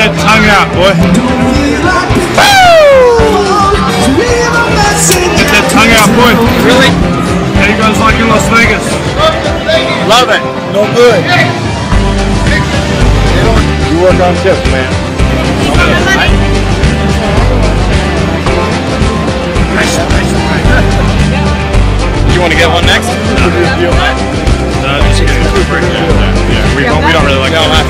that tongue out, boy. Get that tongue out, boy. Really? There you goes, like in Las Vegas? Love it. No good. You work on tips, man. You want to get one next? No, no just kidding. Yeah, we, don't, we don't really like that.